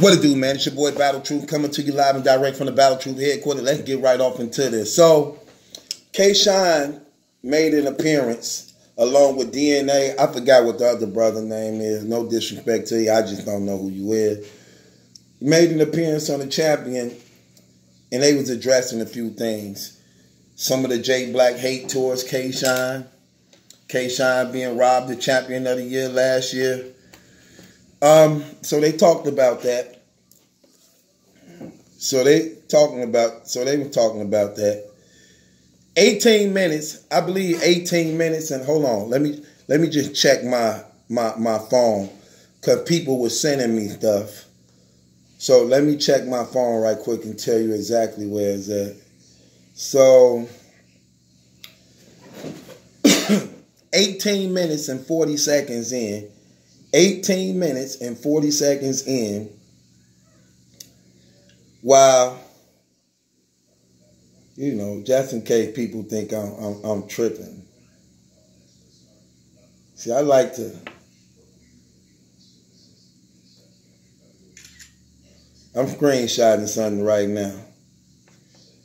What it do, man? It's your boy Battle Truth coming to you live and direct from the Battle Truth headquarters. Let's get right off into this. So, K Shine made an appearance along with DNA. I forgot what the other brother name is. No disrespect to you. I just don't know who you is. Made an appearance on the champion, and they was addressing a few things. Some of the Jblac hate towards K Shine. K Shine being robbed the champion of the year last year. Um, so they talked about that. So they talking about so they were talking about that. 18 minutes, I believe 18 minutes, and hold on, let me let me just check my my my phone because people were sending me stuff. So let me check my phone right quick and tell you exactly where it's at. So 18 minutes and 40 seconds in 18 minutes and 40 seconds in, while, you know, just in case people think I'm, I'm, I'm tripping. See, I like to. I'm screenshotting something right now.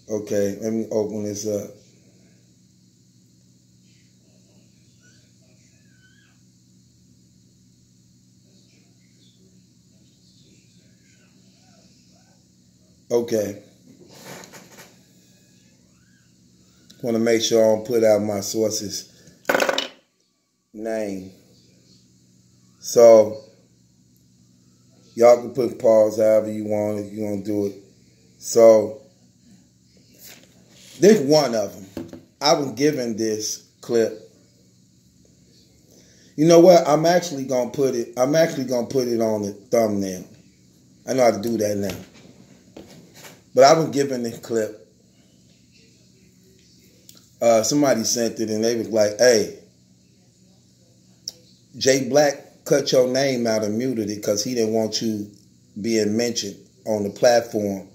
Okay, let me open this up. Okay. Want to make sure I don't put out my source's name. So, y'all can put pause however you want if you want to do it. So, this one of them. I was given this clip. You know what? I'm actually gonna put it. I'm actually gonna put it on the thumbnail. I know how to do that now. But I was given this clip. Uh, somebody sent it and they was like, hey, Jblac cut your name out and muted it because he didn't want you being mentioned on the platform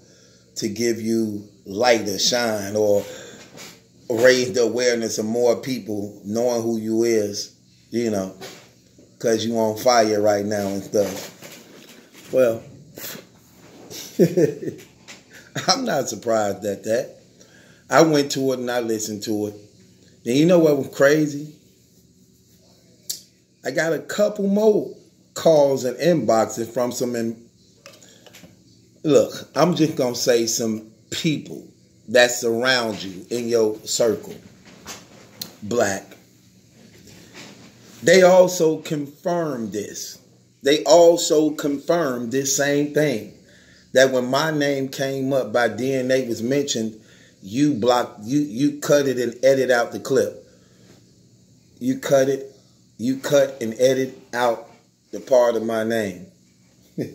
to give you light or shine or raise the awareness of more people knowing who you is, you know, because you on fire right now and stuff. Well, I'm not surprised at that. I went to it and I listened to it. And you know what was crazy? I got a couple more calls and inboxes from some. In, look, I'm just gonna say some people that surround you in your circle. Black. They also confirmed this. They also confirmed this same thing that when my name came up by DNA was mentioned, you blocked you you cut it and edit out the clip. You cut it, you cut and edit out the part of my name.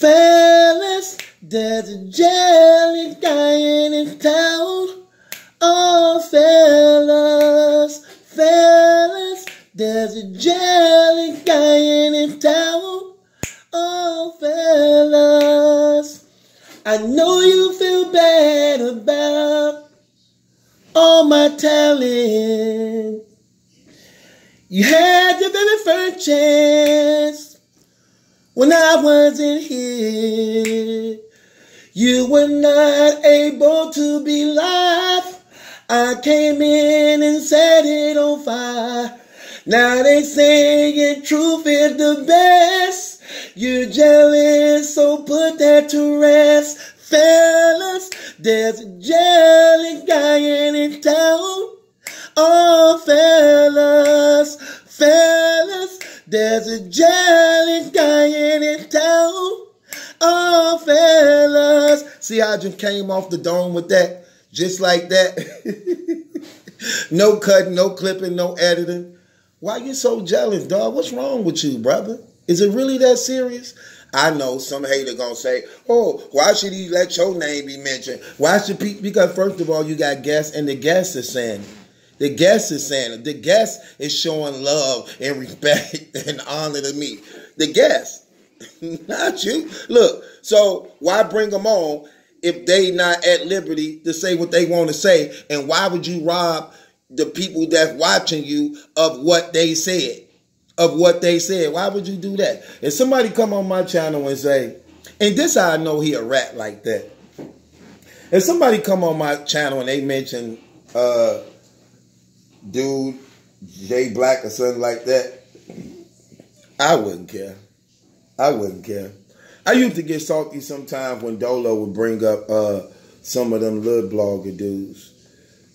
Fellas, there's a jelly guy in his town. Oh, fellas, fellas, there's a jelly guy in his town. Oh, fellas, I know you feel bad about all my talent. You had your very first chance when I wasn't here. You were not able to be live. I came in and set it on fire. Now they saying truth is the best. You're jealous, so put that to rest. Fellas, there's a jealous guy in town. Oh, fellas, fellas, there's a jealous guy in town. Oh, fellas. See I just came off the dome with that? Just like that. no cutting, no clipping, no editing. Why you so jealous, dog? What's wrong with you, brother? Is it really that serious? I know some hater gonna say, "Oh, why should he let your name be mentioned? Why should people?" Because first of all, you got guests, and the guest is saying, the guest is saying, the guest is showing love and respect and honor to me. The guest, not you. Look, so why bring them on if they not at liberty to say what they want to say? And why would you rob the people that's watching you of what they said? of what they said. Why would you do that? If somebody come on my channel and say, and this I know he a rat like that. If somebody come on my channel and they mention uh dude Jblac or something like that, I wouldn't care. I wouldn't care. I used to get salty sometimes when Dolo would bring up uh, some of them little blogger dudes.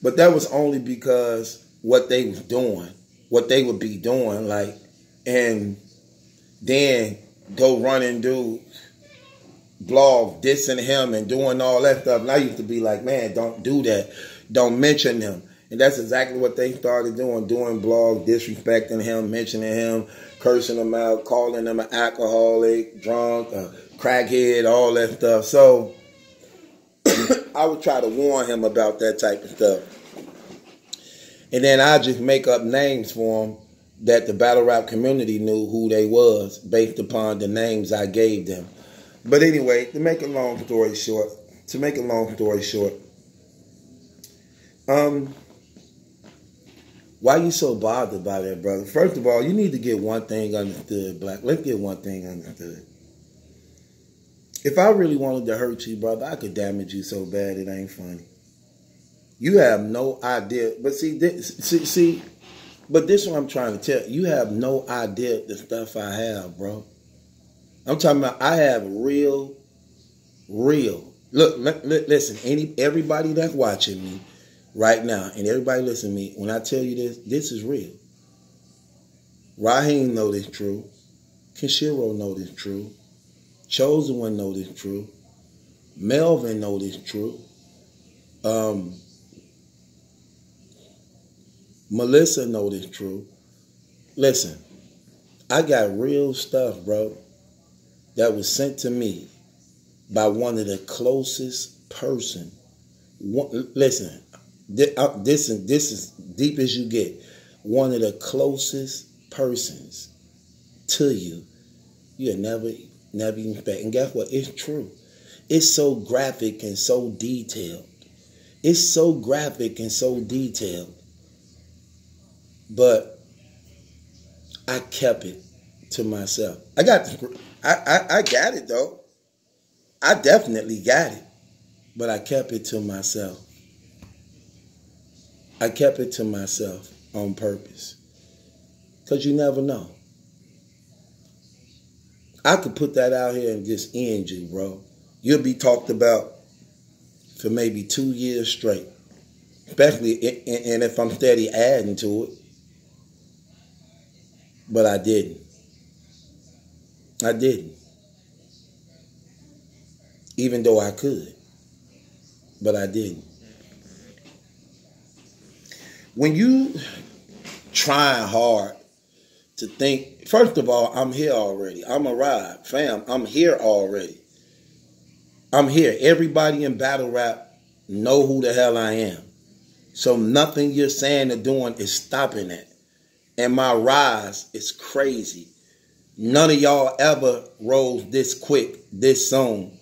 But that was only because what they was doing, what they would be doing, like, and then go run and do blog dissing him and doing all that stuff. And I used to be like, man, don't do that. Don't mention them. And that's exactly what they started doing, doing blog, disrespecting him, mentioning him, cursing him out, calling him an alcoholic, drunk, a crackhead, all that stuff. So I would try to warn him about that type of stuff. And then I just make up names for him that the battle rap community knew who they was based upon the names I gave them. But anyway, to make a long story short, to make a long story short, um, why you so bothered by that, brother? First of all, you need to get one thing understood, Black. Let's get one thing understood. If I really wanted to hurt you, brother, I could damage you so bad it ain't funny. You have no idea. But see, this, see, see, but this is what I'm trying to tell you. You have no idea the stuff I have, bro. I'm talking about I have real, real. Look, listen, any everybody that's watching me right now, and everybody listen to me, when I tell you this, this is real. Raheem know this true. Kenshiro know this true. Chosen One know this true. Melvin know this true. Um, Melissa know this true. Listen, I got real stuff, bro, that was sent to me by one of the closest person. One, listen, uh, this is this is deep as you get. One of the closest persons to you, you never never even. And guess what? It's true. It's so graphic and so detailed. It's so graphic and so detailed. But I kept it to myself. I got I, I, I got it though. I definitely got it. But I kept it to myself. I kept it to myself on purpose. Because you never know. I could put that out here and just end you, bro. You'll be talked about for maybe two years straight. Especially, and if I'm steady adding to it. But I didn't. I didn't. Even though I could. But I didn't when you trying hard to think, first of all, I'm here already. I'm arrived. Fam, I'm here already. I'm here. Everybody in battle rap know who the hell I am. So nothing you're saying or doing is stopping it. And my rise is crazy. None of y'all ever rose this quick, this soon,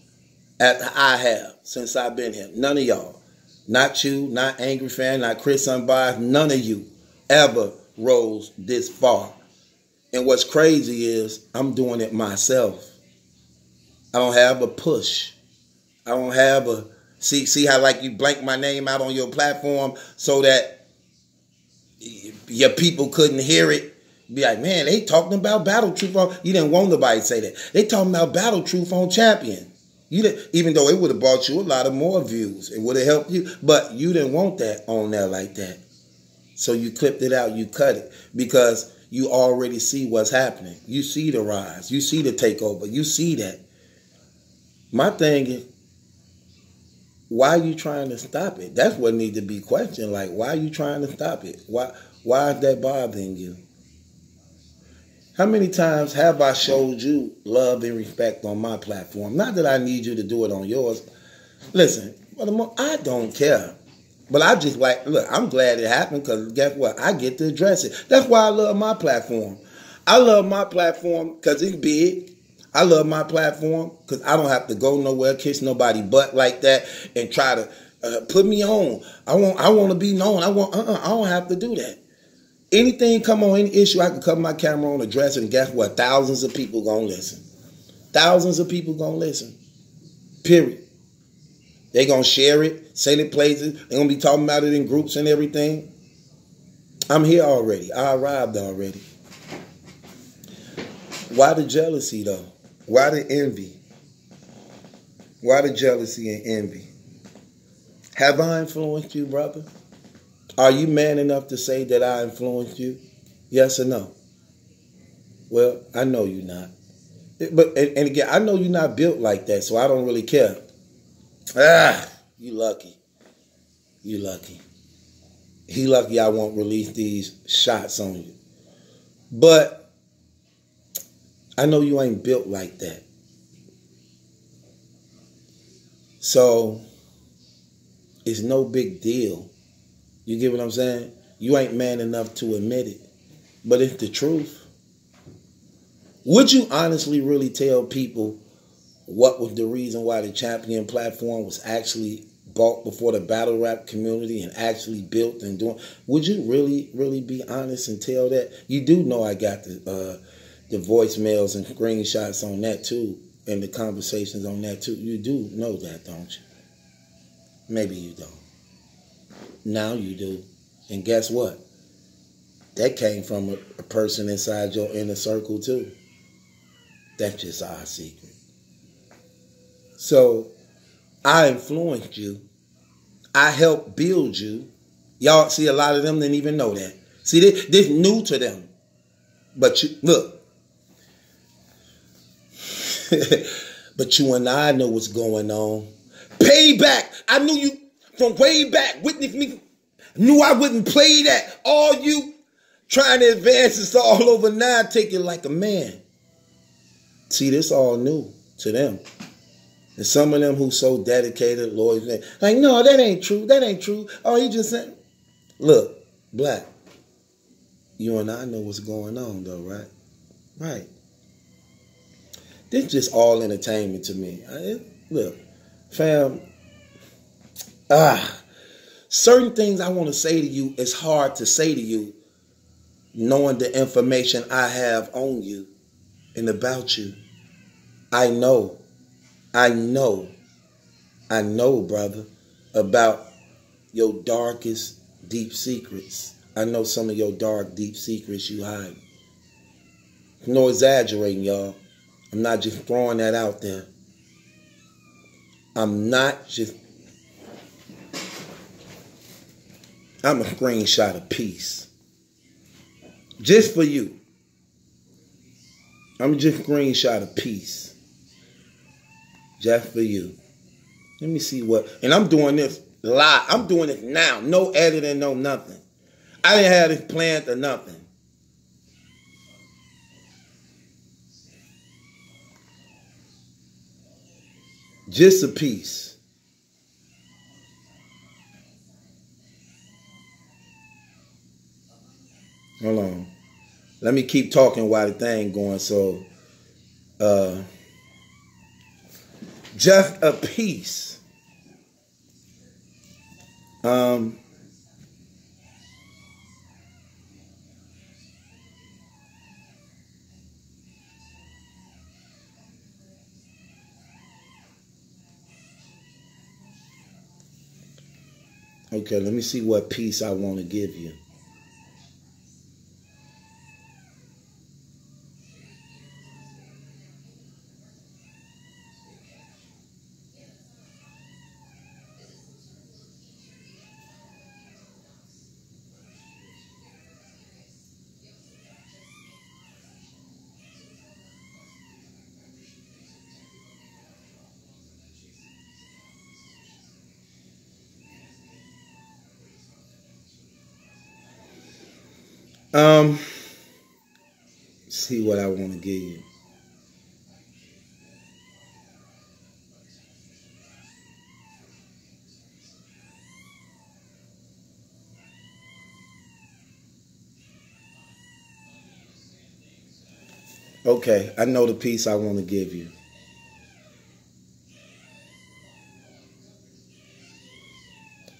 as I have since I've been here. None of y'all. Not you, not Angry Fan, not Chris Unbiased, none of you ever rose this far. And what's crazy is I'm doing it myself. I don't have a push. I don't have a see see how like you blank my name out on your platform so that your people couldn't hear it. Be like, man, they talking about battle truth on. You didn't want nobody to say that. They talking about battle truth on champion. You didn't, even though it would have brought you a lot of more views, it would have helped you, but you didn't want that on there like that. So you clipped it out, you cut it because you already see what's happening. You see the rise, you see the takeover, you see that. My thing is, why are you trying to stop it? That's what needs to be questioned. Like, why are you trying to stop it? Why why is that bothering you? How many times have I showed you love and respect on my platform? Not that I need you to do it on yours. Listen, I don't care. But I just like, look, I'm glad it happened because guess what? I get to address it. That's why I love my platform. I love my platform because it's big. I love my platform because I don't have to go nowhere, kiss nobody butt like that, and try to uh, put me on. I want, I want to be known. I want, uh-uh, I don't have to do that. anything come on any issue, I can cover my camera on, address it, and guess what? Thousands of people gonna listen. Thousands of people gonna listen. Period. They gonna share it, send it places. They gonna be talking about it in groups and everything. I'm here already. I arrived already. Why the jealousy though? Why the envy? Why the jealousy and envy? Have I influenced you, brother? Are you man enough to say that I influenced you? Yes or no? Well, I know you're not. But and, and again, I know you're not built like that, so I don't really care. Ah, you lucky. You lucky. He lucky I won't release these shots on you. But I know you ain't built like that. So it's no big deal. You get what I'm saying? You ain't man enough to admit it. But it's the truth. Would you honestly really tell people what was the reason why the champion platform was actually bought before the battle rap community and actually built and doing? Would you really really be honest and tell that? You do know i got the uh the voicemails and screenshots on that too and the conversations on that too. You do know that don't you? Maybe you don't. Now you do. And guess what? That came from a, a person inside your inner circle too. That's just our secret so I influenced you. I helped build you. Y'all see a lot of them didn't even know that. See, this, this new to them. But you look. but you and I know what's going on. Payback. I knew you from way back. Witness me. Knew I wouldn't play that. All you trying to advance this all over now. Take it like a man. See, this all new to them. And some of them who so dedicated, loyal, like, no, that ain't true. That ain't true. Oh, he just said, look, black, you and I know what's going on, though, right? Right. This just all entertainment to me. I, look, fam, ah, certain things I want to say to you, it's hard to say to you, knowing the information I have on you and about you. I know I know, I know, brother, about your darkest deep secrets. I know some of your dark, deep secrets you hide. No exaggerating, y'all. I'm not just throwing that out there. I'm not just. I'm a screenshot of peace. Just for you. I'm just a screenshot of peace just for you. Let me see what, and I'm doing this live. I'm doing it now. No editing, no nothing. I didn't have this planned or nothing. Just a piece. Hold on. Let me keep talking while the thing going. So, uh, just a piece. Um, okay, let me see what piece I want to give you. Um, see what I want to give you. Okay, I know the piece I want to give you.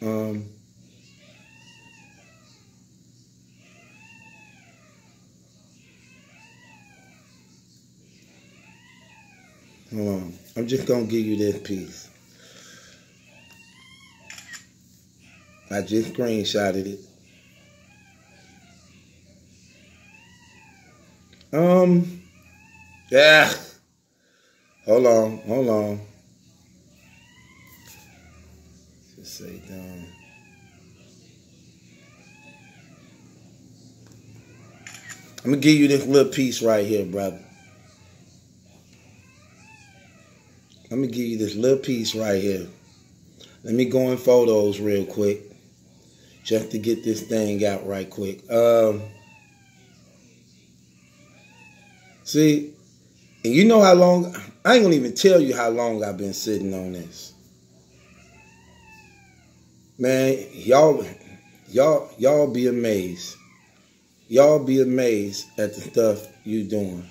Um, Hold on. I'm just gonna give you this piece. I just screenshotted it. Um, yeah. Hold on, hold on. Just say down. I'm gonna give you this little piece right here, brother. I'm gonna give you this little piece right here. Let me go in photos real quick, just to get this thing out right quick. Um, see, and you know how long? I ain't gonna even tell you how long I've been sitting on this. Man, y'all, y'all, y'all be amazed. Y'all be amazed at the stuff you doing.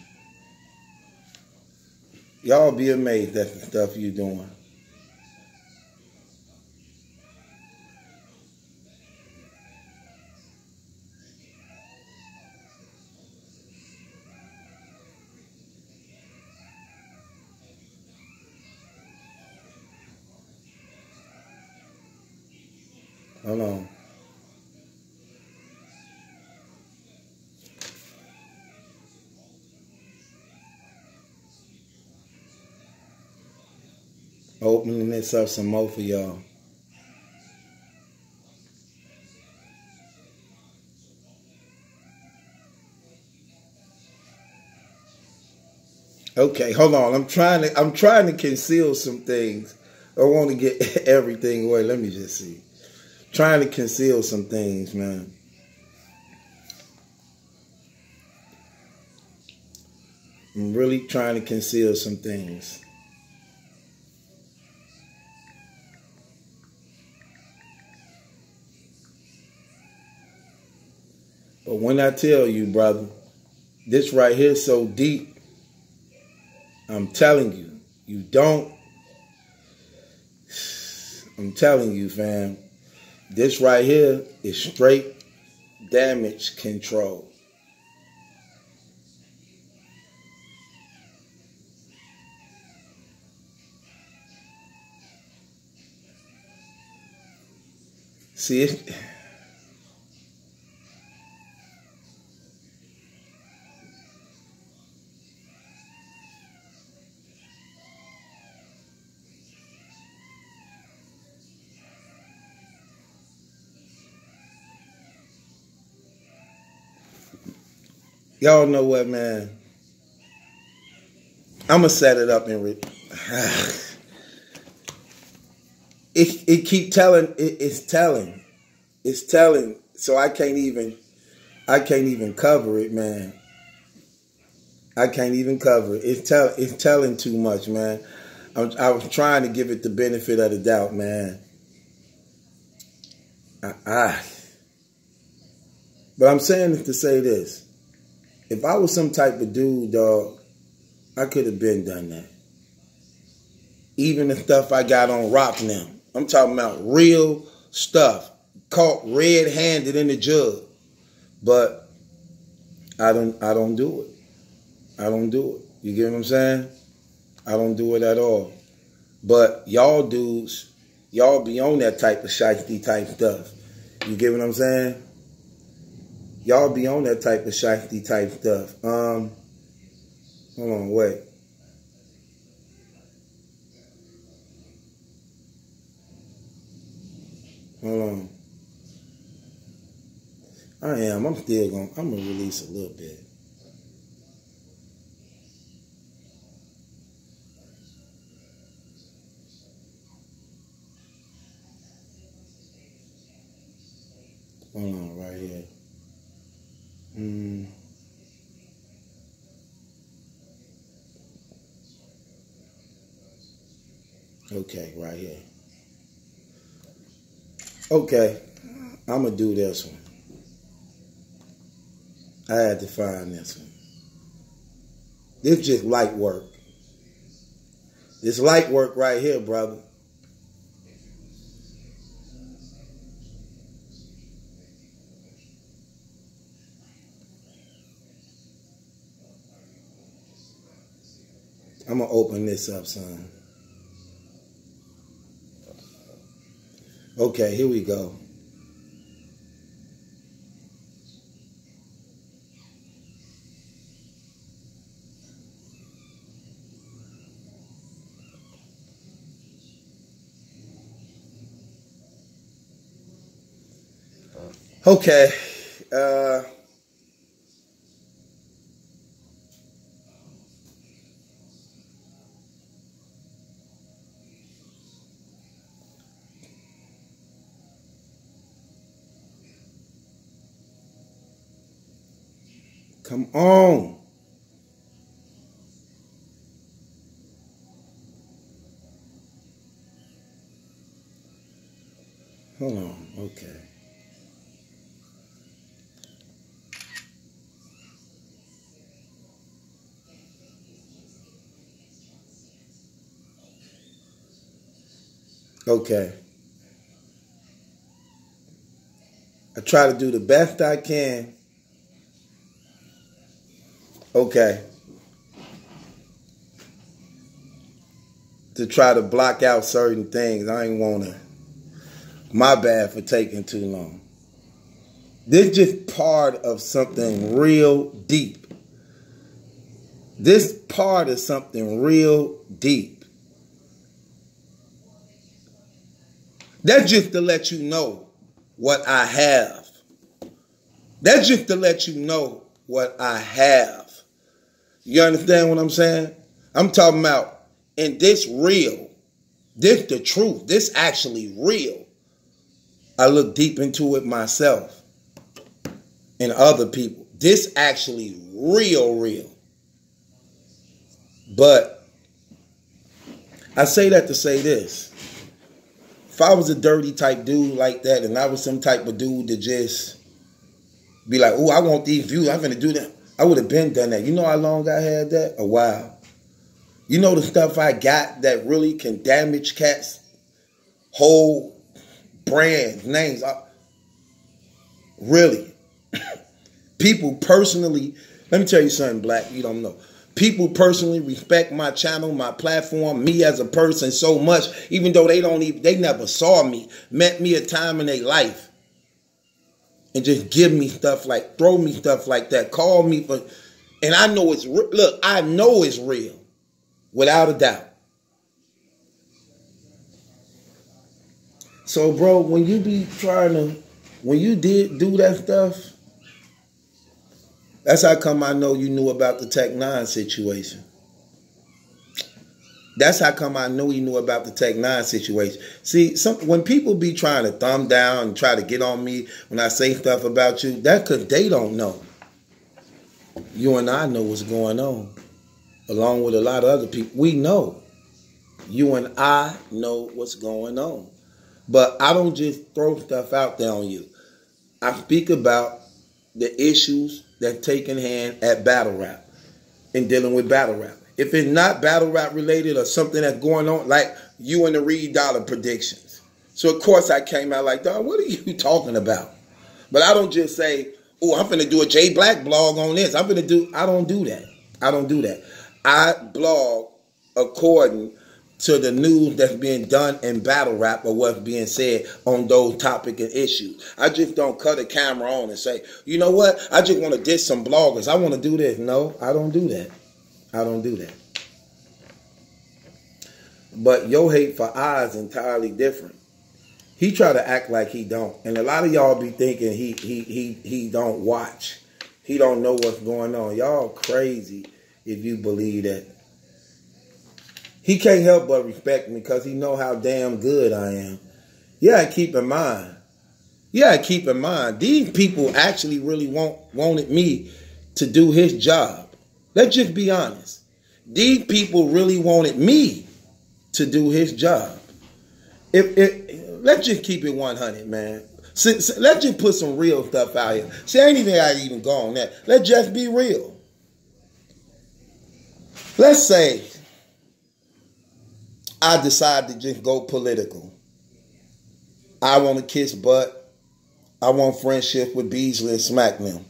Y'all be amazed at the stuff you're doing. Hold on. Opening this up some more for y'all. Okay, hold on. I'm trying to I'm trying to conceal some things. I want to get everything away. Let me just see. Trying to conceal some things, man. I'm really trying to conceal some things. But when I tell you, brother, this right here is so deep, I'm telling you, you don't. I'm telling you, fam, this right here is straight damage control. See it? Y'all know what, man? I'm gonna set it up and re- it it keep telling it, it's telling it's telling so I can't even I can't even cover it, man. I can't even cover it. It's tell it's telling too much, man. I was trying to give it the benefit of the doubt, man. I, I, but I'm saying it to say this. If I was some type of dude, dog, I could have been done that. Even the stuff I got on Rock now. I'm talking about real stuff. Caught red handed in the jug. But I don't I don't do it. I don't do it. You get what I'm saying? I don't do it at all. But y'all dudes, y'all be on that type of shiesty type stuff. You get what I'm saying? Y'all be on that type of shifty type stuff. Um, hold on, wait. Hold on. I am. I'm still going. I'm gonna release a little bit. Hold on, right here. Mm. Okay, right here. Okay, I'm gonna do this one. I had to find this one. This just light work. This light work right here, brother. I'm gonna open this up, son. Okay, here we go. Okay. Uh, come on. Hold on. Okay. Okay. I try to do the best I can. Okay. To try to block out certain things. I ain't wanna. My bad for taking too long. This just part of something real deep. This part of something real deep. That's just to let you know what I have. That's just to let you know what I have. You understand what I'm saying? I'm talking about in this real, this the truth, this actually real. I look deep into it myself and other people. This actually real, real. But I say that to say this if I was a dirty type dude like that, and I was some type of dude to just be like, "Oh, I want these views. I'm gonna do that," I would have been done that. You know how long I had that? A while. You know the stuff I got that really can damage cats' whole brands, names. I, really, people personally. Let me tell you something, Black. You don't know people personally respect my channel, my platform, me as a person so much, even though they don't even they never saw me, met me a time in their life. And just give me stuff like throw me stuff like that. Call me for and I know it's look, I know it's real. Without a doubt. So bro, when you be trying to when you did do that stuff, that's how come I know you knew about the Tech N9ne situation. That's how come I know you knew about the Tech N9ne situation. See, some when people be trying to thumb down and try to get on me when I say stuff about you, that's because they don't know. You and I know what's going on, along with a lot of other people. We know. You and I know what's going on. But I don't just throw stuff out there on you. I speak about the issues that take in hand at battle rap in dealing with battle rap. If it's not battle rap related or something that's going on, like you and the Reed Dollaz predictions. So of course I came out like, dog, what are you talking about? But I don't just say, oh, I'm gonna do a Jblac blog on this. I'm gonna do I don't do that. I don't do that. I blog according to the news that's being done in battle rap or what's being said on those topic and issues. I just don't cut a camera on and say, you know what? I just want to diss some bloggers. I want to do this. No, I don't do that. I don't do that. But your hate for I is entirely different. He try to act like he don't. And a lot of y'all be thinking he he he he don't watch. He don't know what's going on. Y'all crazy if you believe that he can't help but respect me because he know how damn good I am. Yeah, keep in mind. Yeah, keep in mind. These people actually really want wanted me to do his job. Let's just be honest. These people really wanted me to do his job. If, if let's just keep it 100, man. So, so let's just put some real stuff out here. See, I ain't even I even go on that. Let's just be real. Let's say I decide to just go political. I want to kiss butt. I want friendship with Beasley and Smack them.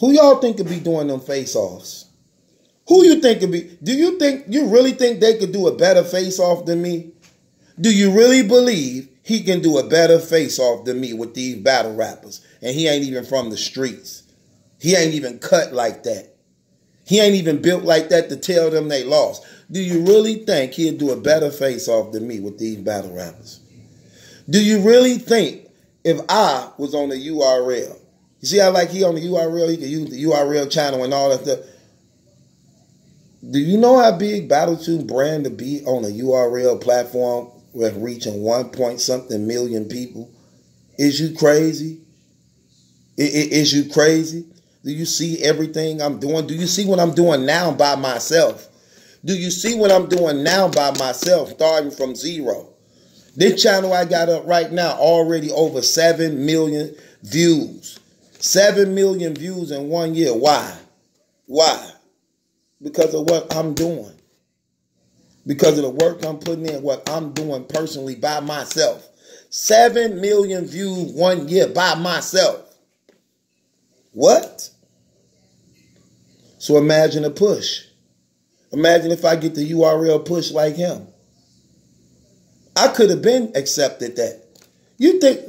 Who y'all think could be doing them face offs? Who you think could be? Do you think you really think they could do a better face off than me? Do you really believe he can do a better face off than me with these battle rappers? And he ain't even from the streets. He ain't even cut like that. He ain't even built like that to tell them they lost. Do you really think he'd do a better face off than me with these battle rappers? Do you really think if I was on the URL, you see how like he on the URL, he can use the URL channel and all that stuff. Do you know how big Battle brand to be on a URL platform with reaching one point something million people? Is you crazy? Is you crazy? Do you see everything I'm doing? Do you see what I'm doing now by myself? Do you see what I'm doing now by myself, starting from zero? This channel I got up right now already over 7 million views. 7 million views in one year. Why? Why? because of what I'm doing. Because of the work I'm putting in, what I'm doing personally by myself. Seven million views one year by myself. What? So imagine a push. Imagine if I get the URL push like him. I could have been accepted that. You think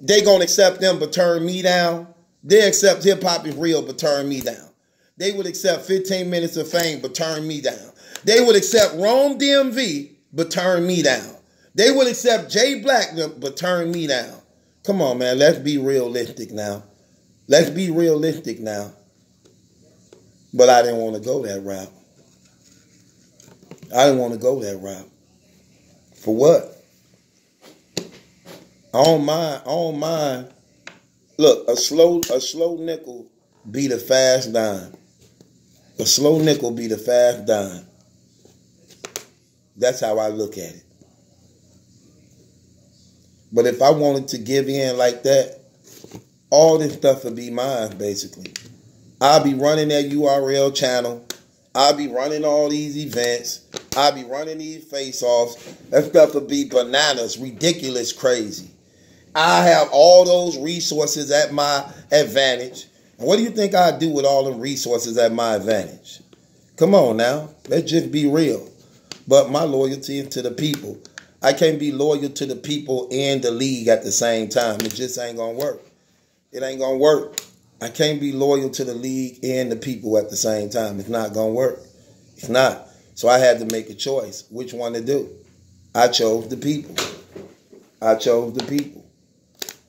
they gonna accept them but turn me down? They accept hip hop is real but turn me down. They would accept 15 minutes of fame but turn me down. They would accept Rome DMV but turn me down. They would accept Jblac but turn me down. Come on, man. Let's be realistic now. Let's be realistic now. But I didn't want to go that route. I didn't want to go that route. For what? Mind. I don't mind. Look, a slow, a slow nickel beat a fast dime. A slow nickel be the fast dime. That's how I look at it. But if I wanted to give in like that, all this stuff would be mine, basically. I'll be running that URL channel. I'll be running all these events. I'll be running these face-offs. That stuff would be bananas, ridiculous, crazy. I have all those resources at my advantage. What do you think I do with all the resources at my advantage? Come on now, let's just be real. But my loyalty is to the people. I can't be loyal to the people and the league at the same time. It just ain't gonna work. It ain't gonna work. I can't be loyal to the league and the people at the same time. It's not gonna work. It's not. So I had to make a choice which one to do. I chose the people. I chose the people.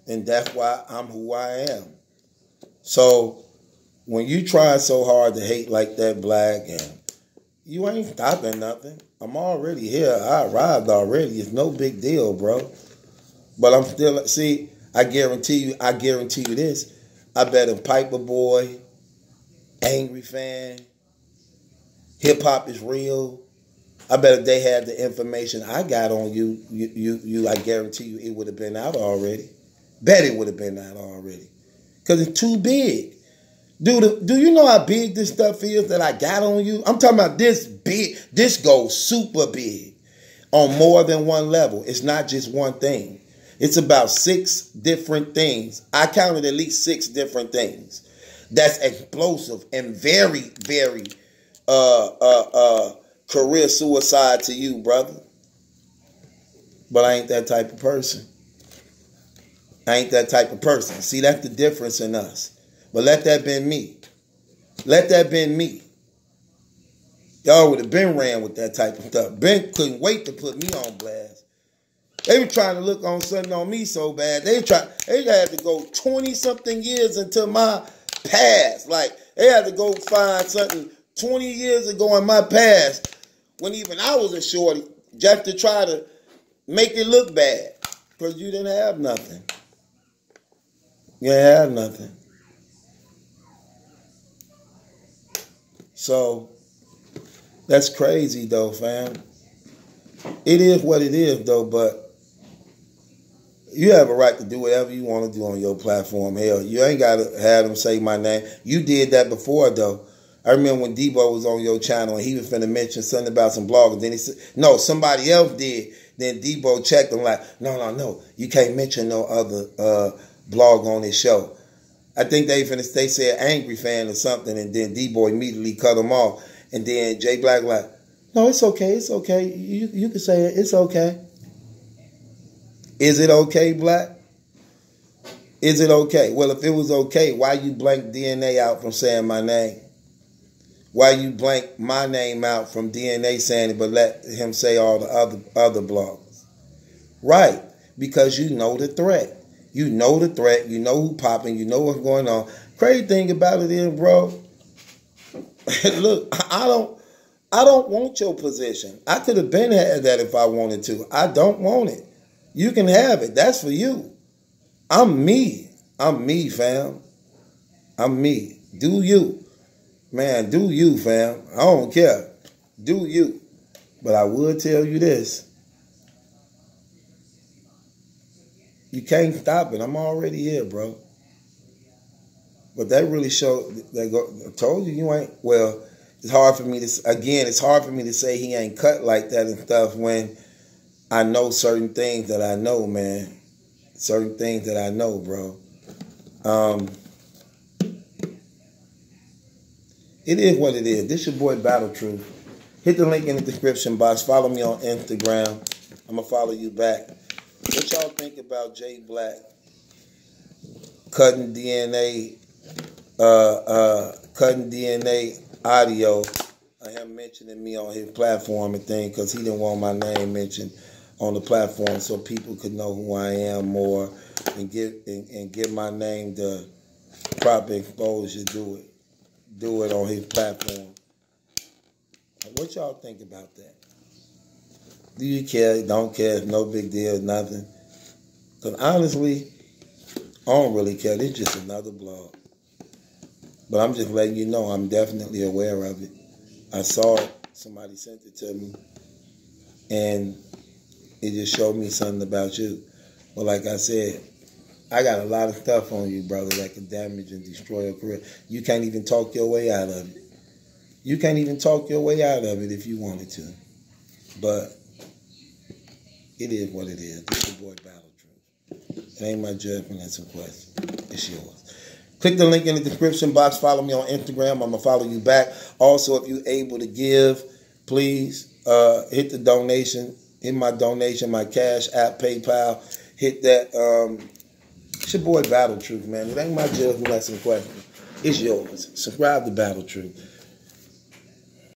And that's why I'm who I am. So when you try so hard to hate like that, black, and you ain't stopping nothing. I'm already here. I arrived already. It's no big deal, bro. But I'm still see. I guarantee you. I guarantee you this. I bet a Piper Boy, Angry Fan, Hip Hop is real. I bet if they had the information I got on you, you, you, you I guarantee you, it would have been out already. Bet it would have been out already because it's too big. Dude, do you know how big this stuff is that I got on you? I'm talking about this big. This goes super big on more than one level. It's not just one thing. It's about six different things. I counted at least six different things. That's explosive and very, very uh, uh, uh, career suicide to you, brother. But I ain't that type of person. I ain't that type of person. See, that's the difference in us. But let that been me. Let that been me. Y'all would have been ran with that type of stuff. Ben couldn't wait to put me on blast. They were trying to look on something on me so bad. They tried. They had to go twenty something years into my past. Like they had to go find something twenty years ago in my past when even I was a shorty, just to try to make it look bad because you didn't have nothing. You have nothing. So that's crazy though, fam. It is what it is though, but you have a right to do whatever you want to do on your platform. Hell, you ain't got to have them say my name. You did that before though. I remember when Debo was on your channel and he was finna mention something about some bloggers. Then he said, no, somebody else did. Then Debo checked him like, no, no, no, you can't mention no other uh, blog on his show. I think they finished, they said angry fan or something, and then D Boy immediately cut him off. And then Jblac like, no, it's okay, it's okay. You you can say it, it's okay. Is it okay, Black? Is it okay? Well, if it was okay, why you blank DNA out from saying my name? Why you blank my name out from DNA saying it, but let him say all the other other bloggers? Right, because you know the threat. You know the threat. You know who popping. You know what's going on. Crazy thing about it is, bro. look, I don't. I don't want your position. I could have been had that if I wanted to. I don't want it. You can have it. That's for you. I'm me. I'm me, fam. I'm me. Do you. Man, do you, fam. I don't care. Do you. But I would tell you this. You can't stop it. I'm already here, bro. But that really showed that go, I told you you ain't well, it's hard for me to again, it's hard for me to say he ain't cut like that and stuff when I know certain things that I know, man. Certain things that I know, bro. Um, it is what it is. This your boy Battle Truth. Hit the link in the description box. Follow me on Instagram. I'm gonna follow you back. What y'all think about Jblac cutting DNA, uh, uh, cutting DNA audio? I him mentioning me on his platform and thing because he didn't want my name mentioned on the platform so people could know who I am more and get and, and give my name the proper exposure. Do it, do it on his platform. What y'all think about that? Do you care? Don't care? No big deal. Nothing. Because honestly, I don't really care. It's just another blog. But I'm just letting you know I'm definitely aware of it. I saw it. Somebody sent it to me. And it just showed me something about you. But like I said, I got a lot of stuff on you, brother, that can damage and destroy your career. You can't even talk your way out of it. You can't even talk your way out of it if you wanted to. But it is what it is. This is your boy Battle Truth. It ain't my judgment, it's a question. It's yours. Click the link in the description box. Follow me on Instagram. I'm gonna follow you back. Also, if you're able to give, please uh, hit the donation Hit my donation, my cash app, PayPal. Hit that. Um, it's your boy Battle Truth, man. It ain't my judgment lesson question. It's yours. Subscribe to Battle Truth.